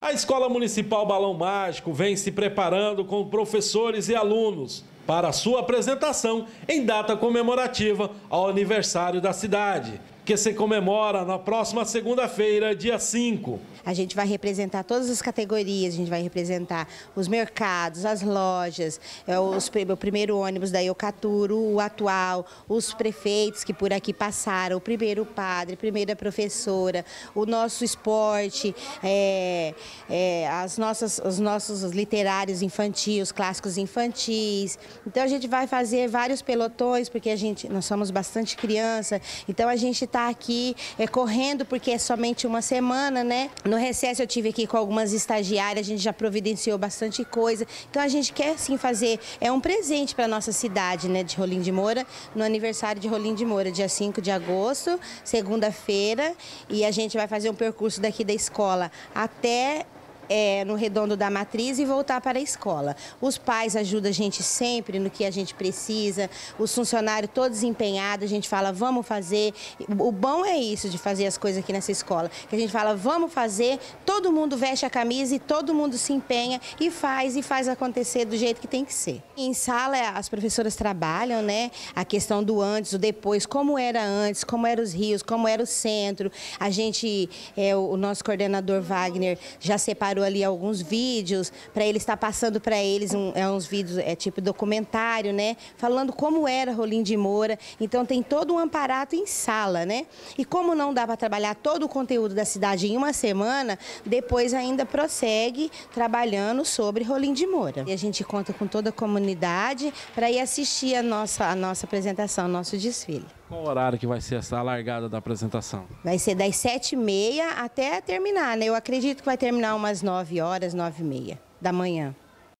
A Escola Municipal Balão Mágico vem se preparando com professores e alunos para sua apresentação em data comemorativa ao aniversário da cidade que se comemora na próxima segunda-feira, dia 5. A gente vai representar todas as categorias, a gente vai representar os mercados, as lojas, é, os, o primeiro ônibus da Eucaturo, o atual, os prefeitos que por aqui passaram, o primeiro padre, a primeira professora, o nosso esporte, é, é, as nossas, os nossos literários infantis, os clássicos infantis. Então a gente vai fazer vários pelotões, porque a gente, nós somos bastante criança, então a gente está está aqui é, correndo, porque é somente uma semana, né? No recesso eu tive aqui com algumas estagiárias, a gente já providenciou bastante coisa. Então a gente quer sim fazer, é um presente para nossa cidade, né, de Rolim de Moura, no aniversário de Rolim de Moura, dia 5 de agosto, segunda-feira, e a gente vai fazer um percurso daqui da escola até é, no redondo da matriz e voltar para a escola. Os pais ajudam a gente sempre no que a gente precisa, os funcionários todos empenhados, a gente fala, vamos fazer. O bom é isso de fazer as coisas aqui nessa escola, que a gente fala, vamos fazer, todo mundo veste a camisa e todo mundo se empenha e faz e faz acontecer do jeito que tem que ser. Em sala, as professoras trabalham, né? A questão do antes, o depois, como era antes, como eram os rios, como era o centro. A gente, é, o nosso coordenador Wagner já separou separou ali alguns vídeos para ele estar passando para eles um, é uns vídeos, é tipo documentário, né? Falando como era Rolim de Moura. Então tem todo um aparato em sala, né? E como não dá para trabalhar todo o conteúdo da cidade em uma semana, depois ainda prossegue trabalhando sobre Rolim de Moura. E a gente conta com toda a comunidade para ir assistir a nossa, a nossa apresentação, nosso desfile. Qual horário que vai ser essa largada da apresentação? Vai ser das sete e meia até terminar, né? Eu acredito que vai terminar umas nove horas, nove e meia da manhã.